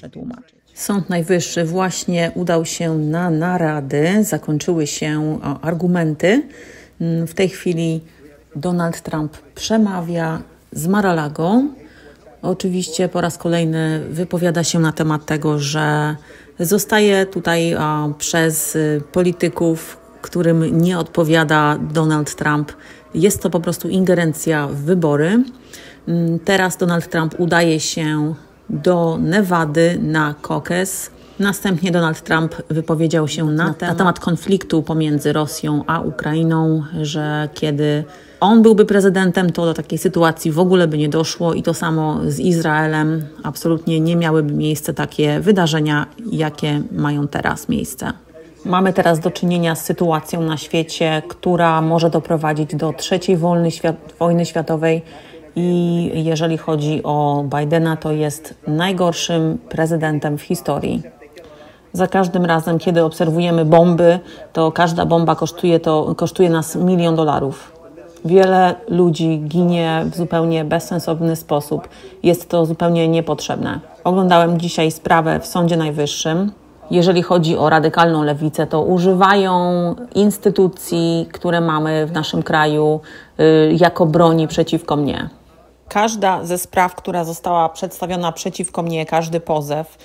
przetłumaczyć. Sąd Najwyższy właśnie udał się na narady, zakończyły się argumenty. Mm, w tej chwili Donald Trump przemawia z Maralago. Oczywiście po raz kolejny wypowiada się na temat tego, że zostaje tutaj przez polityków, którym nie odpowiada Donald Trump. Jest to po prostu ingerencja w wybory. Mm, teraz Donald Trump udaje się do Nevady na Caucus. Następnie Donald Trump wypowiedział się na, temat, na temat konfliktu pomiędzy Rosją a Ukrainą, że kiedy on byłby prezydentem, to do takiej sytuacji w ogóle by nie doszło i to samo z Izraelem. Absolutnie nie miałyby miejsca takie wydarzenia, jakie mają teraz miejsce. Mamy teraz do czynienia z sytuacją na świecie, która może doprowadzić do trzeciej wojny, świat, wojny światowej. I jeżeli chodzi o Bidena, to jest najgorszym prezydentem w historii. Za każdym razem, kiedy obserwujemy bomby, to każda bomba kosztuje, to, kosztuje nas milion dolarów. Wiele ludzi ginie w zupełnie bezsensowny sposób. Jest to zupełnie niepotrzebne. Oglądałem dzisiaj sprawę w Sądzie Najwyższym. Jeżeli chodzi o radykalną lewicę, to używają instytucji, które mamy w naszym kraju, y, jako broni przeciwko mnie. Każda ze spraw, która została przedstawiona przeciwko mnie, każdy pozew,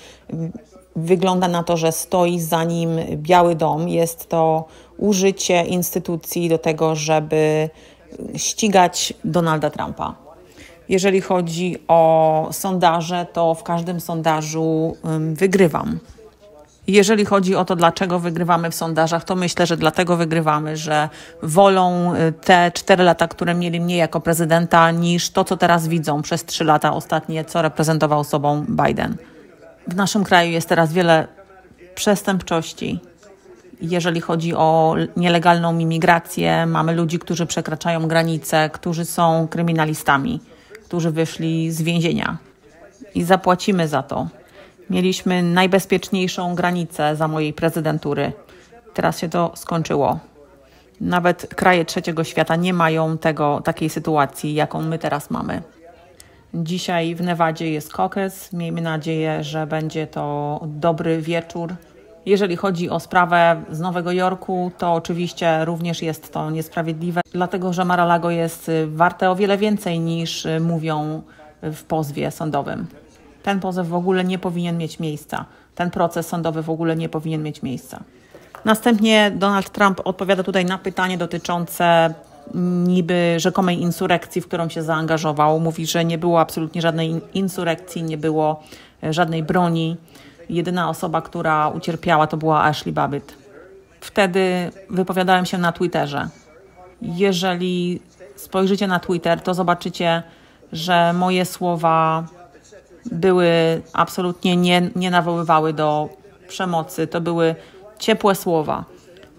wygląda na to, że stoi za nim Biały Dom. Jest to użycie instytucji do tego, żeby ścigać Donalda Trumpa. Jeżeli chodzi o sondaże, to w każdym sondażu wygrywam. Jeżeli chodzi o to, dlaczego wygrywamy w sondażach, to myślę, że dlatego wygrywamy, że wolą y, te cztery lata, które mieli mnie jako prezydenta, niż to, co teraz widzą przez trzy lata ostatnie, co reprezentował sobą Biden. W naszym kraju jest teraz wiele przestępczości. Jeżeli chodzi o nielegalną imigrację, mamy ludzi, którzy przekraczają granice, którzy są kryminalistami, którzy wyszli z więzienia i zapłacimy za to. Mieliśmy najbezpieczniejszą granicę za mojej prezydentury. Teraz się to skończyło. Nawet kraje trzeciego świata nie mają tego, takiej sytuacji, jaką my teraz mamy. Dzisiaj w Nevadzie jest kokes. Miejmy nadzieję, że będzie to dobry wieczór. Jeżeli chodzi o sprawę z Nowego Jorku, to oczywiście również jest to niesprawiedliwe, dlatego że Maralago jest warte o wiele więcej niż mówią w pozwie sądowym. Ten pozew w ogóle nie powinien mieć miejsca. Ten proces sądowy w ogóle nie powinien mieć miejsca. Następnie Donald Trump odpowiada tutaj na pytanie dotyczące niby rzekomej insurekcji, w którą się zaangażował. Mówi, że nie było absolutnie żadnej insurekcji, nie było e, żadnej broni. Jedyna osoba, która ucierpiała, to była Ashley Babbitt. Wtedy wypowiadałem się na Twitterze. Jeżeli spojrzycie na Twitter, to zobaczycie, że moje słowa były absolutnie nie, nie nawoływały do przemocy. To były ciepłe słowa.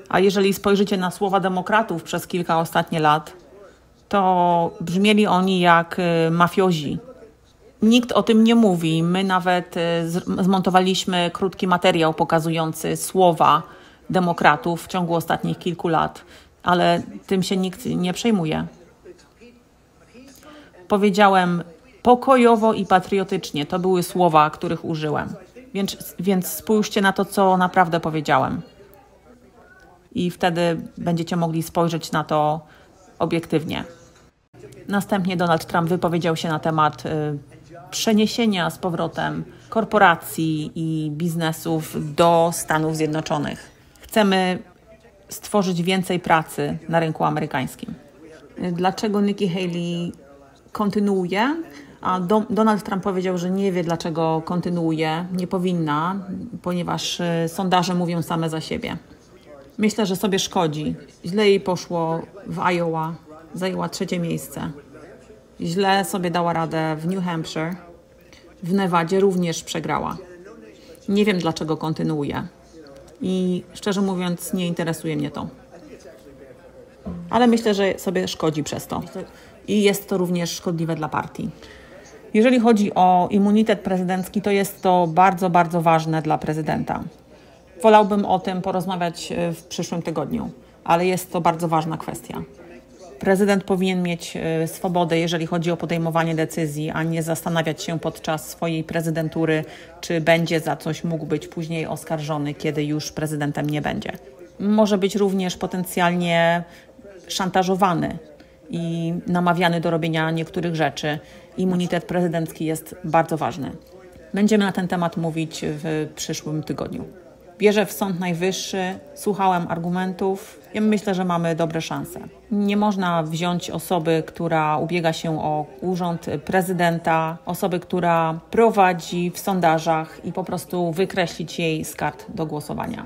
A jeżeli spojrzycie na słowa demokratów przez kilka ostatnich lat, to brzmieli oni jak y, mafiozi. Nikt o tym nie mówi. My nawet y, zmontowaliśmy krótki materiał pokazujący słowa demokratów w ciągu ostatnich kilku lat, ale tym się nikt nie przejmuje. Powiedziałem pokojowo i patriotycznie. To były słowa, których użyłem. Więc, więc spójrzcie na to, co naprawdę powiedziałem. I wtedy będziecie mogli spojrzeć na to obiektywnie. Następnie Donald Trump wypowiedział się na temat y, przeniesienia z powrotem korporacji i biznesów do Stanów Zjednoczonych. Chcemy stworzyć więcej pracy na rynku amerykańskim. Dlaczego Nikki Haley kontynuuje? A Do, Donald Trump powiedział, że nie wie, dlaczego kontynuuje, nie powinna, ponieważ y, sondaże mówią same za siebie. Myślę, że sobie szkodzi. Źle jej poszło w Iowa, zajęła trzecie miejsce. Źle sobie dała radę w New Hampshire. W Nevadzie również przegrała. Nie wiem, dlaczego kontynuuje. I szczerze mówiąc, nie interesuje mnie to. Ale myślę, że sobie szkodzi przez to. I jest to również szkodliwe dla partii. Jeżeli chodzi o immunitet prezydencki, to jest to bardzo, bardzo ważne dla prezydenta. Wolałbym o tym porozmawiać e, w przyszłym tygodniu, ale jest to bardzo ważna kwestia. Prezydent powinien mieć e, swobodę, jeżeli chodzi o podejmowanie decyzji, a nie zastanawiać się podczas swojej prezydentury, czy będzie za coś mógł być później oskarżony, kiedy już prezydentem nie będzie. Może być również potencjalnie szantażowany i namawiany do robienia niektórych rzeczy. Immunitet prezydencki jest bardzo ważny. Będziemy na ten temat mówić w przyszłym tygodniu. Wierzę w Sąd Najwyższy, słuchałem argumentów. Ja myślę, że mamy dobre szanse. Nie można wziąć osoby, która ubiega się o urząd prezydenta, osoby, która prowadzi w sondażach i po prostu wykreślić jej z kart do głosowania.